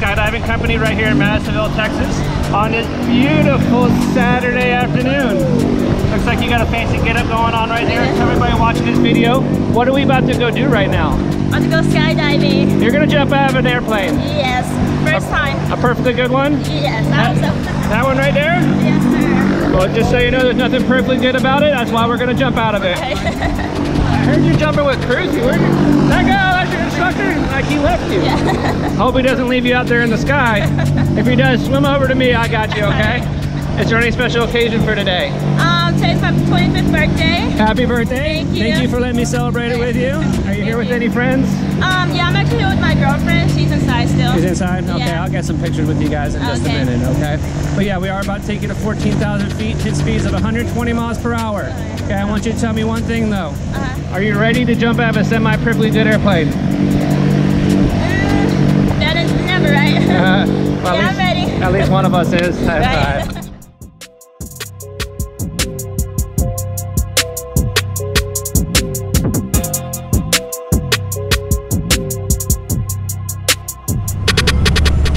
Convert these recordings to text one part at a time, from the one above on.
to skydiving company right here in Madisonville, Texas on this beautiful Saturday afternoon. Looks like you got a fancy getup going on right there. Tell everybody watching this video, what are we about to go do right now? Want to go skydiving? You're gonna jump out of an airplane. Yes, first time. A perfectly good one? Yes, hope so. That one right there? yes, sir. Well, just so you know, there's nothing perfectly good about it. That's why we're gonna jump out of it. I heard you jumping with Cruzy. Where'd you? That guy, instructor. Like he left you. Hope he doesn't leave you out there in the sky. if he does, swim over to me. I got you. Okay. Is there any special occasion for today? Um, today's my 25th birthday. Happy birthday! Thank you. Thank you for letting me celebrate it with you. Are you here with any friends? Um, yeah, I'm actually here with my girlfriend. She's inside still. She's inside? Okay, Yeah. I'll get some pictures with you guys in just Okay. a minute, okay? But yeah, we are about to take you to 14,000 feet, hit speeds of 120 miles per hour. Okay, I want you to tell me one thing though. Uh-huh. Are you ready to jump out of a semi-perfectly good airplane? Well, at Yeah, I'm least- ready. At least one of us is. That's Right. all right.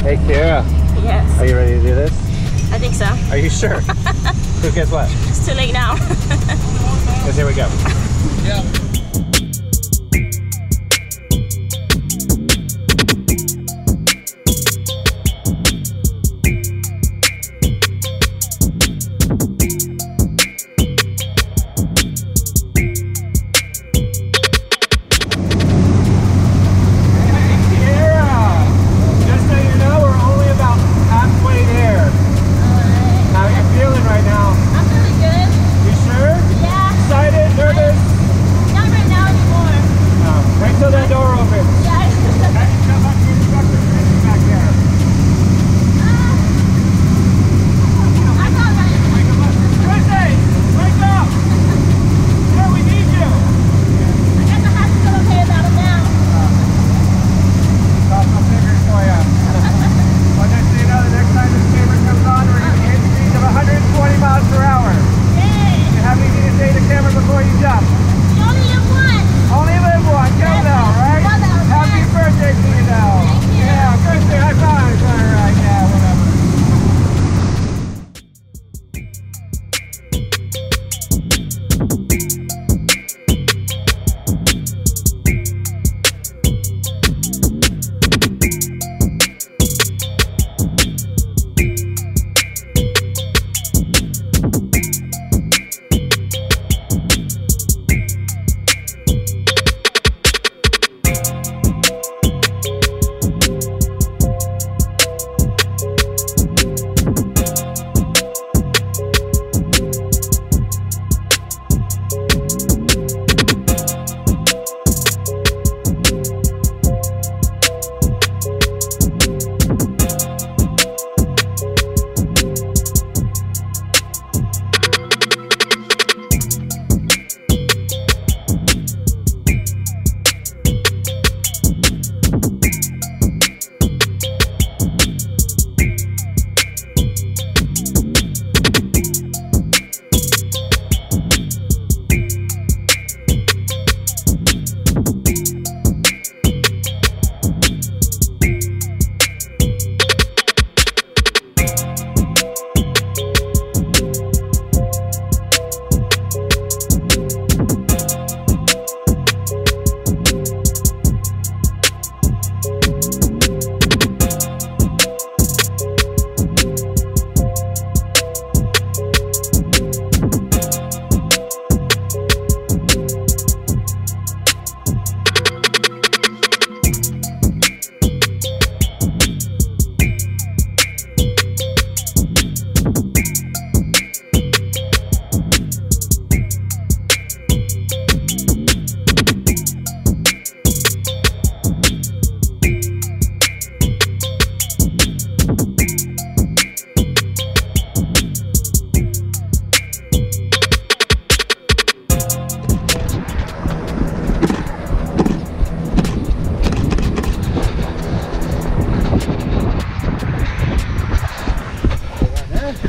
Hey Kearra, yes, are you ready to do this? I think so. Are you sure? Who guess what? It's too late now. Yes, here we go. Just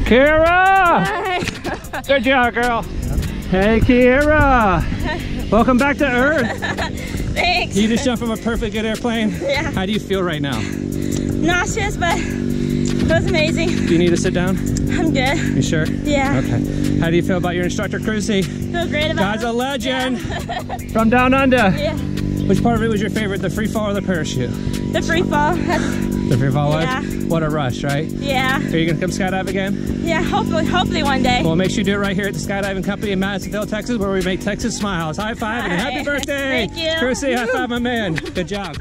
Kearra! Good job, girl. Hey, Kearra. Welcome back to Earth. Thanks. You just jumped from a perfect good airplane. Yeah. How do you feel right now? nauseous, but it was amazing. Do you need to sit down? I'm good. You sure? Yeah. Okay. How do you feel about your instructor, Cruzy? Feel great about Guy's it. a legend. From down under. Yeah. Which part of it was your favorite, the free fall or the parachute? The free fall. The free fall Yeah. What a rush, right? Yeah. Are you gonna come skydive again? Yeah. Hopefully, hopefully one day. Well, make sure you do it right here at the Skydiving Company in Madisonville, Texas, where we make Texas smiles. High five and happy birthday! Thank you. Cruzy, high five, my man. Good job.